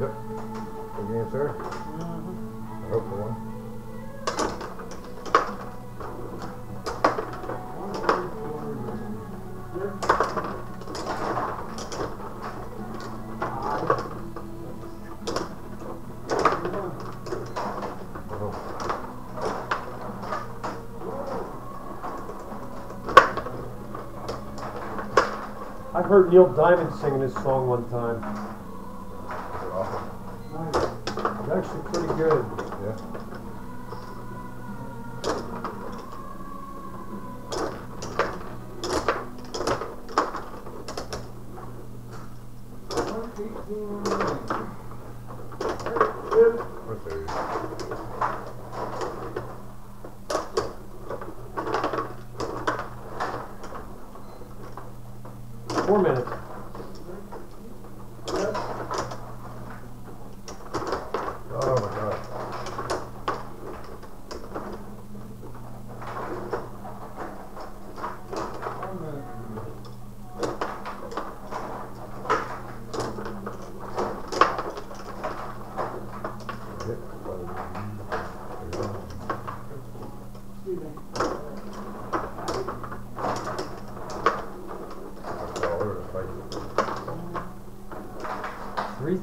Yep. Good game, sir. Uh-huh. I hope for one. I heard Neil Diamond singing this song one time. Actually pretty good. Yeah. What's there?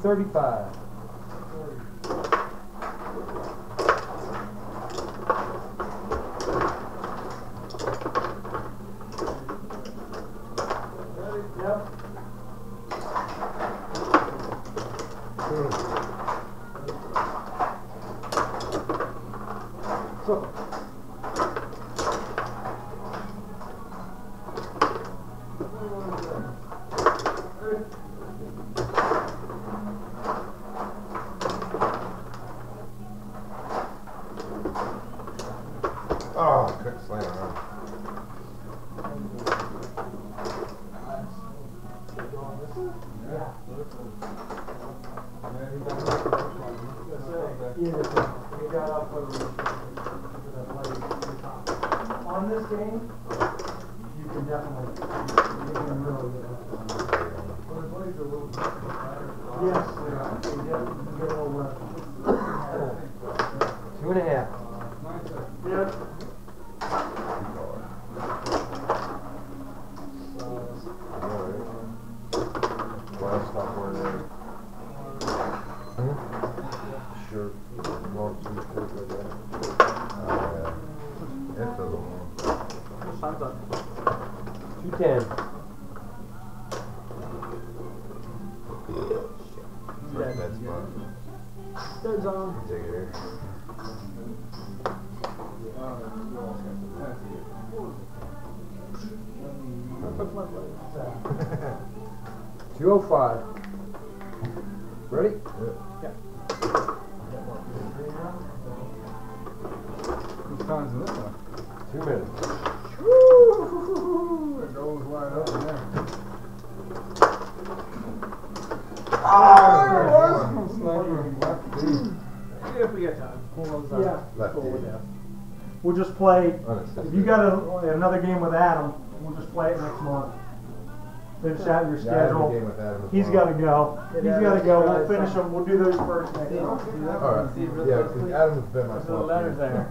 35. On this game, you can definitely, you can really get it. Yes, they are. They get, you get a little wet. Two and a half. Yep. Well, that's not where they. Sure. Long sleeve shirt like that. Oh, yeah. It's a little one. Two ten. That's fun. Dead zone. Take it here. Two oh five. Ready? Whose time's this one? Two minutes. Woo! It goes wide open there. Oh, there was some sniper left. If we get time. Yeah. Lefty. We'll just play, if you got a, another game with Adam, we'll just play it next month. Finish out your Yeah, I have a schedule. game with Adam as He's well. gotta go. He's gotta go. We'll finish them. We'll do those first next month. Alright, yeah, because Adam's been my Little letters there.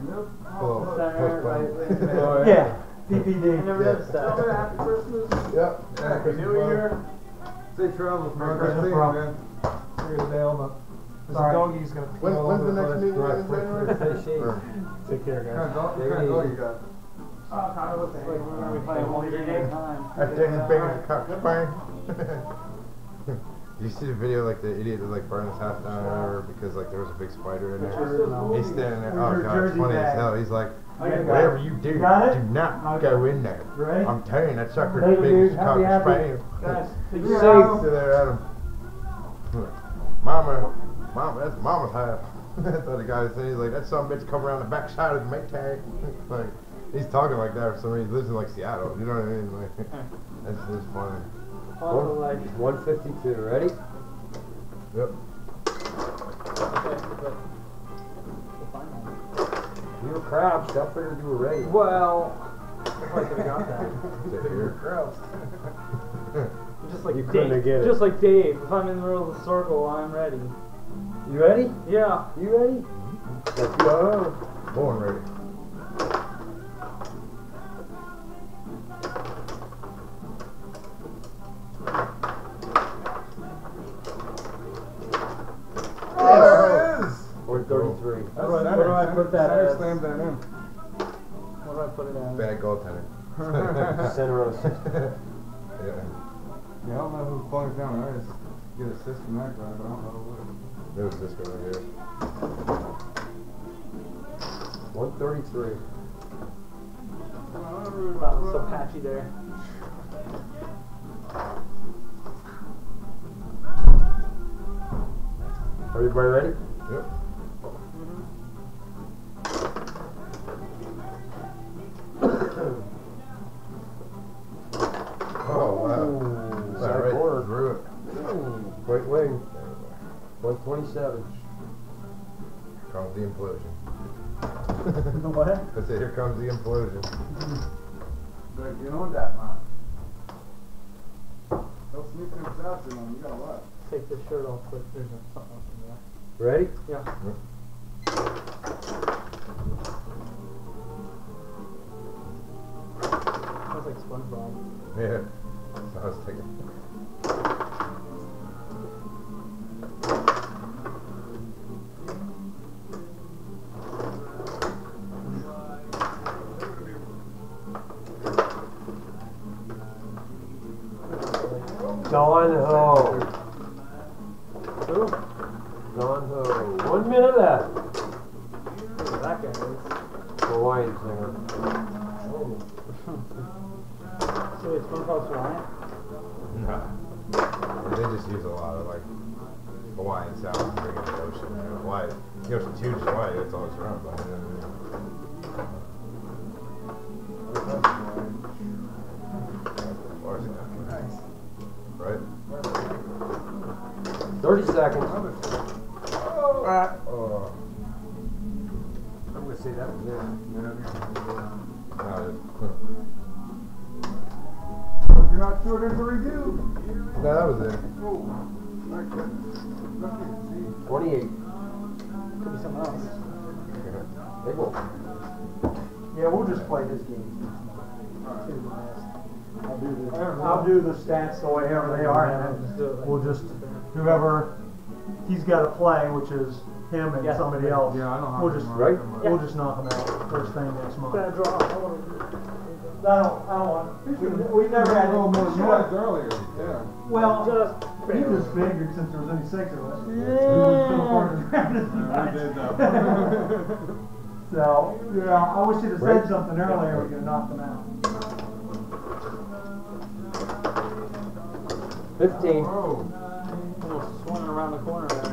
Well, Center, right, postponed. right, right. Yeah, PPD. Never Yeah. did. Happy Christmas. Yep. Yeah, Christmas New. Year. Safe travels, man. Christmas, Good bro. you, man. Sorry to bail, this Sorry. doggy's gonna pee When, when's the next meeting in January? quick, quick, Or- Take care, guys. what kind of dog you got? Uh, Tyler, what the heck? When we play one game at a time. I think his big as a cocker spaniel. Did you see the video like the idiot that like burned his house down or whatever because like there was a big spider in there? He's standing there. Oh god, it's funny as hell. He's like, I got it. whatever you do, do not go in there. I'm telling you, that sucker's big as a cock Happy, happy. spine. Guys, Be be safe to there, Adam. Mama, mama, that's mama's house. that's what the guy said. He's like, that some bitch come around the backside of the Maytag. like, he's talking like that for some reason. He lives in like Seattle. You know what I mean? Like, that's just funny. Also, like, One fifty-two. Ready? Yep. okay, but we'll find one. You were crouched. I figured you were ready. Well, if I could have got that. Is it here? Just like You Dave. couldn't have get it. Just like Dave. If I'm in the middle of the circle, I'm ready. You ready? Yeah. You ready? Mm-hmm. Let's go. Born ready. That's Where do I- center. where do I put that Center slammed that in. What do I put it as? Bad goaltender. Center on 60. yeah. Yeah, I don't know who closed down. I just get assist from that guy, but I don't know who. There was this guy right here. 133. Wow, it's so patchy there. Everybody ready? Yep. 127. Comes the implosion. what? I said, here comes the implosion. Mm-hmm. But you know that, man. Don't sneak them shots in on you. got a lot. Take this shirt off quick. There's something else in there. Ready? Yeah. Hmm. Smells like SpongeBob. Yeah. Don Ho. Oh. Who? Don Ho. Oh. One minute left. Who that guy is? Hawaiian singer. So it's SpongeBob's Hawaiian? Nah. They just use a lot of like Hawaiian sounds to bring in the ocean. You know, Hawaii. The ocean's huge in Hawaii. That's all it's surrounded by. You know 30 seconds. Oh. I'm gonna say that was it. Nah, it- If you're not sure, there's a review. no, that was it. Oh, my goodness. Look see. 28. Could be something else. Big one. Yeah, we'll just play this game. Too fast. I'll do the, I'll do the stats the way ever they are, and Just do it then we'll just, whoever, he's gotta play, which is him and Yeah. somebody else. Yeah, I know how We'll to just, mark Right? them. we'll just knock them out first thing next month. Bad draw. I wanna- I don't, I don't want, we, we never had. More noise earlier. Yeah. Well, Just he barely. just figured since there was only six of us. Yeah, we did that. So, yeah, I wish you'd have Right. said something earlier, we could have knocked them out. 15. Oh. Almost swung around the corner there.